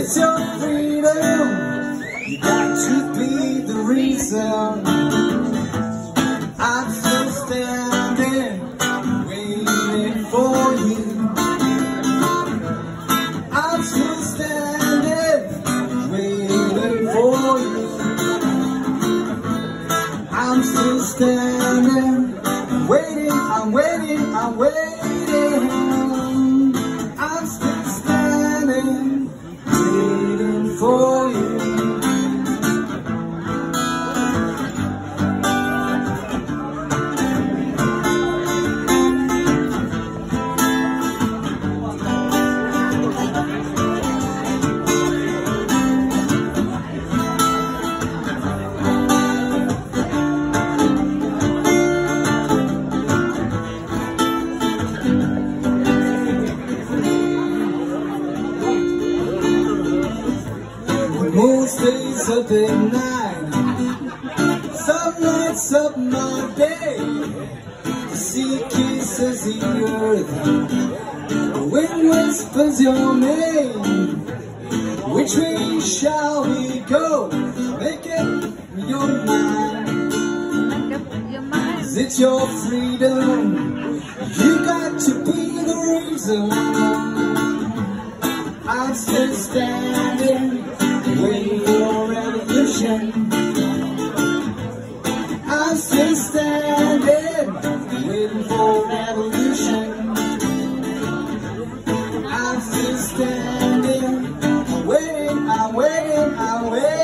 It's your freedom. You got to be the reason. I'm still standing, waiting for you. I'm still standing, waiting for you. I'm still standing, Moon stays up at night, sun lights up my day. The sea kisses the earth, the wind whispers your name. Which way shall we go? Make up your mind. Is it your freedom? You got to be the reason. I'm still standing, waiting for revolution. I'm still standing, waiting for revolution. I'm still standing, I'm waiting, I'm waiting, I'm waiting.